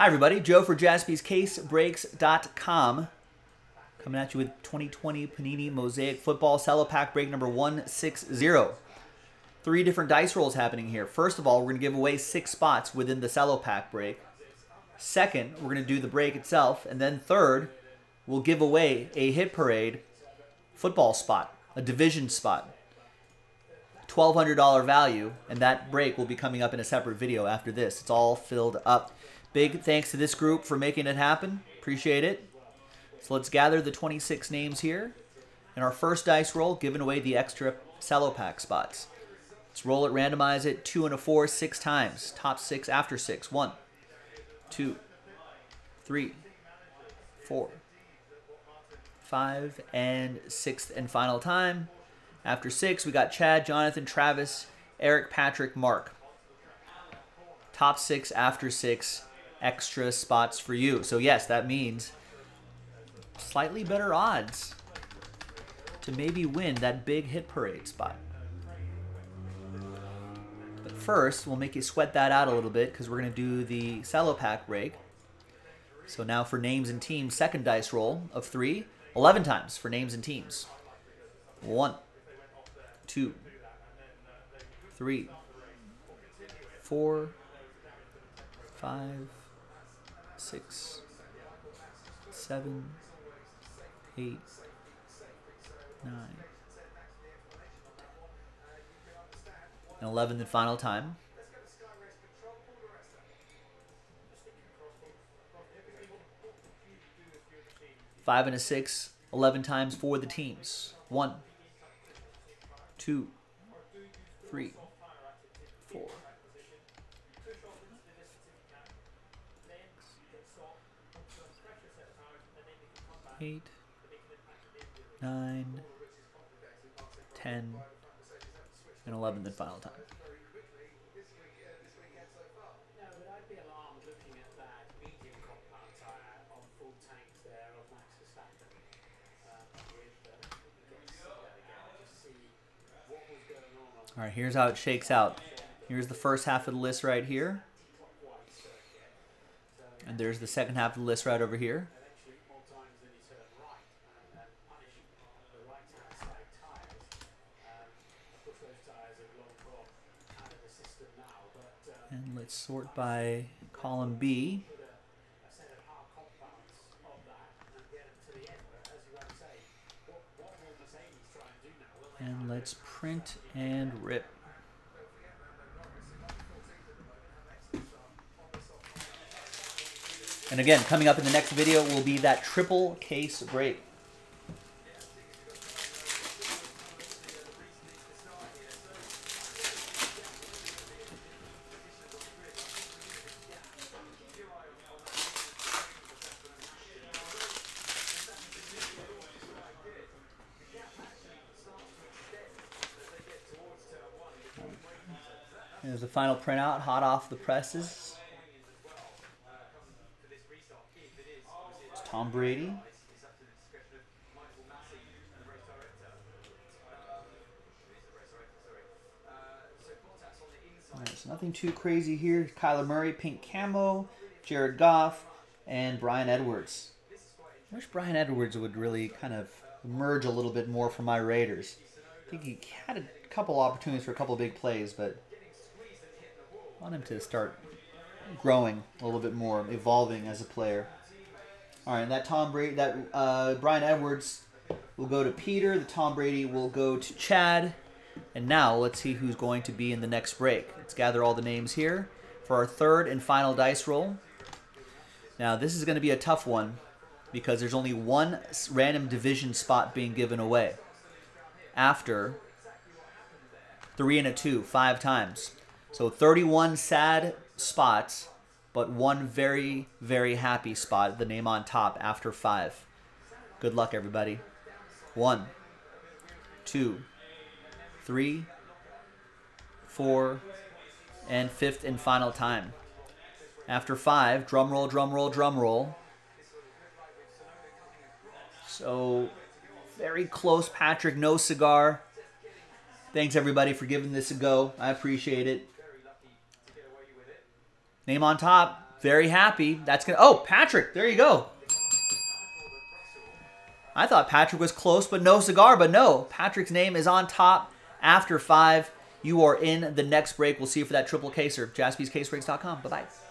Hi, everybody. Joe for jaspyscasebreaks.com. Coming at you with 2020 Panini Mosaic Football Cello Pack break number 160. Three different dice rolls happening here. First of all, we're going to give away six spots within the Cello Pack break. Second, we're going to do the break itself. And then third, we'll give away a Hit Parade football spot, a division spot. $1,200 value, and that break will be coming up in a separate video after this. It's all filled up. Big thanks to this group for making it happen. Appreciate it. So let's gather the 26 names here. In our first dice roll, giving away the extra cello pack spots. Let's roll it, randomize it, two and a four, six times. Top six after six. One, two, three, four, five, and sixth and final time. After six, we got Chad, Jonathan, Travis, Eric, Patrick, Mark. Top six after six extra spots for you. So yes, that means slightly better odds to maybe win that big hit parade spot. But first, we'll make you sweat that out a little bit because we're going to do the cello pack break. So now for names and teams, second dice roll of three, 11 times for names and teams. One, two, three, four, five, six, seven, eight, nine, and 11 the final time. Five and a six, 11 times for the teams. One, two, three, eight, nine, ten, and eleven the final time. All right, here's how it shakes out. Here's the first half of the list right here. And there's the second half of the list right over here. And let's sort by column B. And let's print and rip. And again, coming up in the next video will be that triple case break. There's the final printout, hot off the presses. It's Tom Brady. Right, so nothing too crazy here. Kyler Murray, pink camo, Jared Goff, and Bryan Edwards. I wish Bryan Edwards would really kind of emerge a little bit more for my Raiders. I think he had a couple opportunities for a couple big plays, but Want him to start growing a little bit more, evolving as a player. All right, and that Tom Brady, that uh, Bryan Edwards will go to Peter. The Tom Brady will go to Chad. And now let's see who's going to be in the next break. Let's gather all the names here for our third and final dice roll. Now this is going to be a tough one because there's only one random division spot being given away. After three and a two, five times. So 31 sad spots, but one very, very happy spot, the name on top after five. Good luck, everybody. One, two, three, four, and fifth and final time. After five, drum roll, drum roll, drum roll. So, very close, Patrick. No cigar. Thanks, everybody, for giving this a go. I appreciate it. Name on top, Very happy. That's gonna. Oh, Patrick, there you go. I thought Patrick was close, but no cigar. But no, Patrick's name is on top after five. You are in the next break. We'll see you for that triple caser. JaspysCaseBreaks.com. Bye bye.